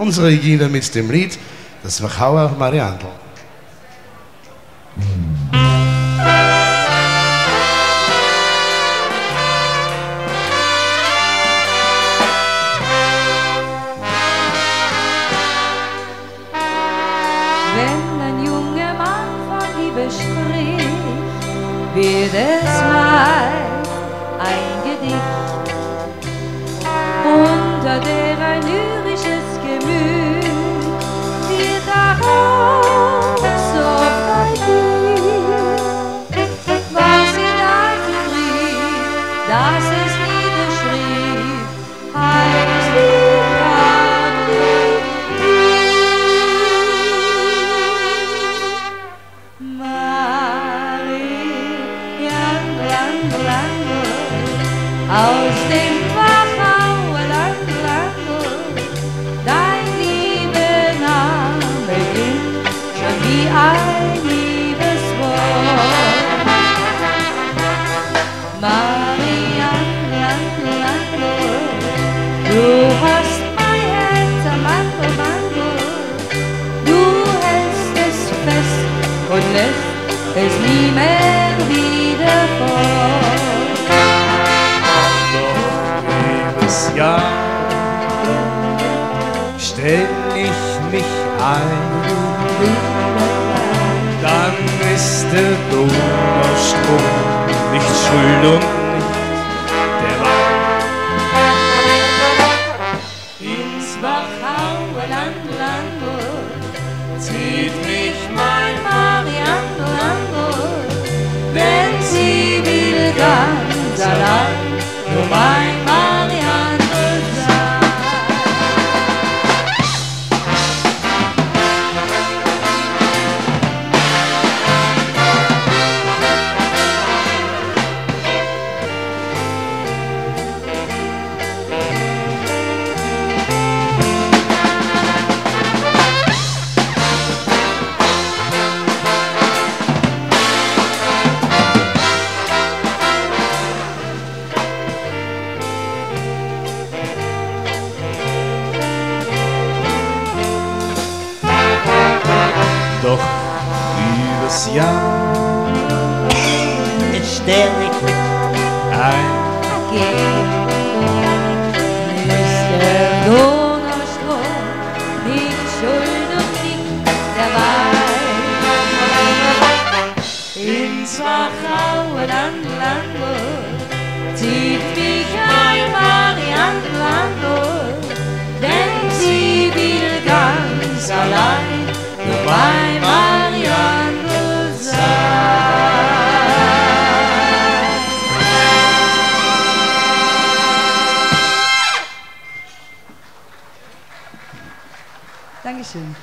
unsere Regina mit dem Lied Das Wachauer Mariandl. Wenn ein junger Mann von Liebe spricht, wird es meist aus dem Wachauer Land, Land, dein liebe Name klingt schon wie ein Liebeswort. Marian Land, Land, du hast mein Herz am Mango, Mango, du hältst es fest und lässt es nie mehr wieder fort. Jedes Jahr stell ich mich ein, dann ist der Donnerstrom nicht schuld und übers Jahr stell ich mich ein. Ist der Donnerstrom Dankeschön.